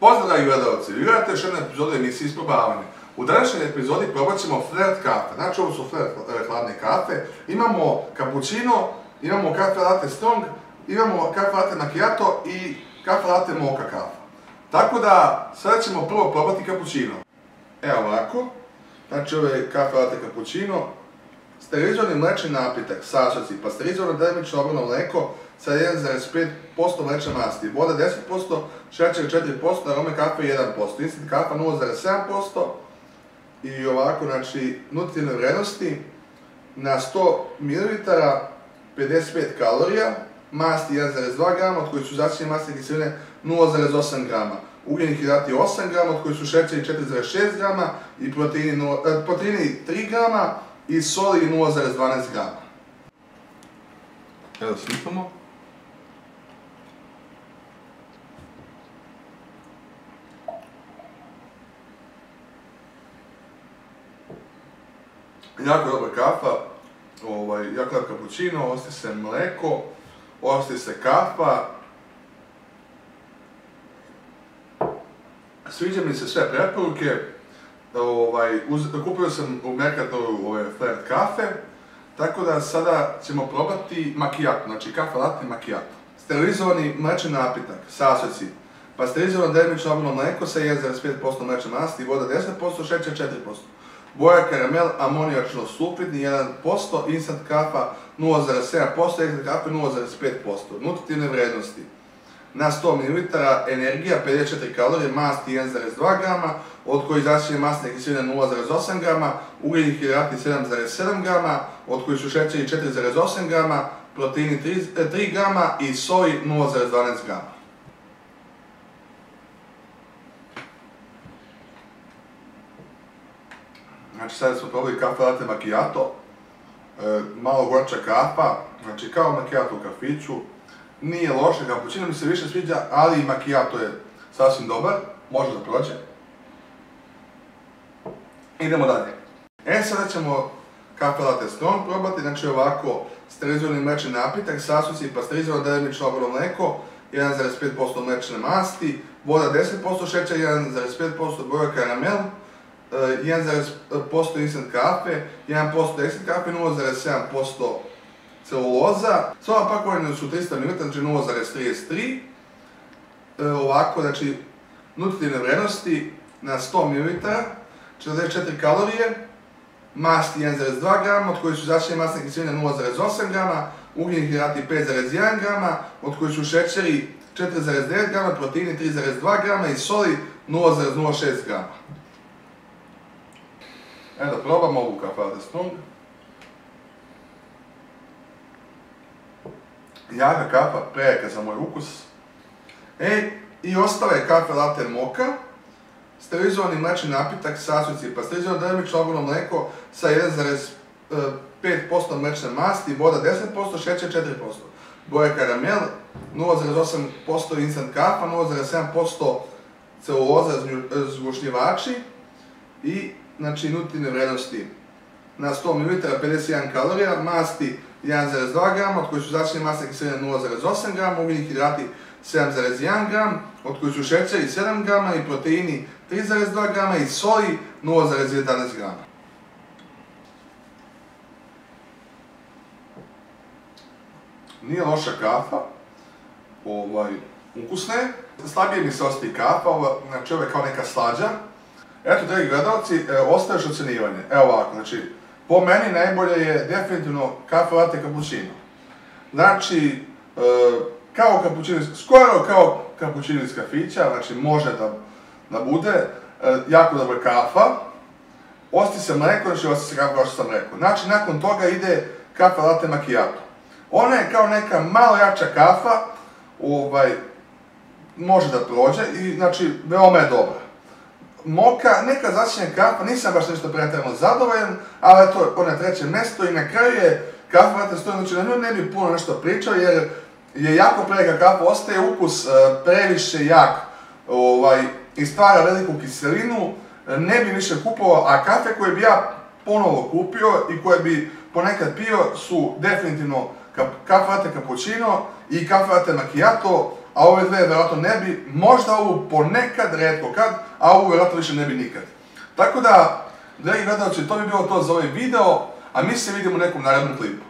Pozdrav dragi gledalci, vi gledate još jednu epizodu emisije Isprobavanje. U današnjoj epizodi probat ćemo flirt kafe. Znači ovo su flirt eh, hladne kafe. Imamo cappuccino, imamo kafe latte strong, imamo kafe latte macchiato i kafe latte mocha kafa. Tako da, sada ćemo prvo probati cappuccino. Evo ovako, znači ovo je kafe latte cappuccino, Sterilizovani mlečni napitak, sastojci, pasterizovano delimično obrano mleko sa 1,5% mlečne masti, voda 10%, šećer 4%, arome kafe 1%, instant kafa 0,7% i ovako, znači, nutritivne vrednosti na 100 ml 55 kalorija, masti 1,2 g, od kojih su začinjene masne kiseline 0,8 g, ugljeni hidrati 8 g, od kojih su šećeri 4,6 g i proteini, nula- e, proteini 3 g i soli 0,12 g. Evo sipamo. Jako dobra kafa, ovaj, jako dobar cappuccino, osti se mleko, osti se kafa. Sviđa mi se sve preporuke, ovaj, uz, kupio sam u Mercatoru ove flirt kafe, tako da sada ćemo probati macchiato, znači kafe latte macchiato. Sterilizovani mlečni napitak, sastojci, pasterizovano delimično obrano mleko sa 1,5% mlečne masti, voda 10%, šećer 4%. Boja karamel, amonijačno sulfidni 1%, instant kafa 0,7%, instant kafe 0,5%. Nutritivne vrednosti. Na 100 ml energija 54 kalorije, masti 1,2 g, od kojih začinje masne kiseline 0,8 g, ugljeni hidrati 7,7 g, od kojih su šećeri 4,8 g, proteini 3, 3 g i soji 0,12 g. Znači sada smo probali kafe latte macchiato, e, malo gorča kafa, znači kao macchiato u kafiću, nije loše, cappuccino mi se više sviđa, ali i macchiato je sasvim dobar, može da prođe. Idemo dalje. E, sada ćemo kafe latte strong probati, znači ovako sterilizovani mlečni napitak, sastojci pasterizovano delimično obrano mleko, 1,5% mlečne masti, voda 10%, šećer 1,5%, boja karamel, e, 1,5% instant kafe, 1% instant kafe, 0,7% celuloza. Sva pakovanja su 300 ml, znači 0,33. E, ovako, znači, nutritivne vrednosti na 100 ml, 44 kalorije, masti 1,2 g, od kojih su začinjene masne kiseline 0,8 g, ugljeni hidrati 5,1 g, od kojih su šećeri 4,9 g, proteini 3,2 g i soli 0,06 g. Evo da probamo ovu strong. Jaka kafa, prejaka za moj ukus. E, i ostale kafe latte moka, sterilizovani mlečni napitak, sastojci, pasterizovano delimično obrano mleko sa 1,5% mlečne masti, voda 10%, šećer 4%. Boja karamel, 0,8% instant kafa, 0,7% celuloza zgušnjivači i znači nutritivne vrednosti na 100 ml 51 kalorija, masti 1,2 g, od kojih su začinjene masne kiseline 0,8 g, ugljeni hidrati 7,1 g, od kojih su šećeri 7 g i proteini 3,2 g i soli 0,11 g. Nije loša kafa, ovaj, ukusna je, slabije mi se ostaje kafa, znači ovo je kao neka slađa. Eto, dragi gledalci, e, ostaje još ocenivanje. Evo ovako, znači, po meni najbolje je definitivno kafe latte cappuccino. Znači, e, kao cappuccino, skoro kao cappuccino iz kafića, znači može da, da bude, e, jako dobra kafa, osti se mleko, znači osti se kafa kao što sam rekao. Znači, nakon toga ide kafe latte macchiato. Ona je kao neka malo jača kafa, ovaj, može da prođe i znači veoma je dobra. Moka, neka začinjen kafa, nisam baš nešto pretjerano zadovoljan, ali to je na trećem mjestu i na kraju je kafa strong, znači na nju ne bi puno nešto pričao jer je jako prejaka kafa, ostaje ukus e, previše jak ovaj, i stvara veliku kiselinu, e, ne bi više kupovao, a kafe koje bi ja ponovo kupio i koje bi ponekad pio su definitivno kap- kafe cappuccino i kafe macchiato a ove dve vjerojatno ne bi, možda ovu ponekad, redko kad, a ovu vjerojatno više ne bi nikad. Tako da, dragi gledalci, to bi bilo to za ovaj video, a mi se vidimo u nekom narednom klipu.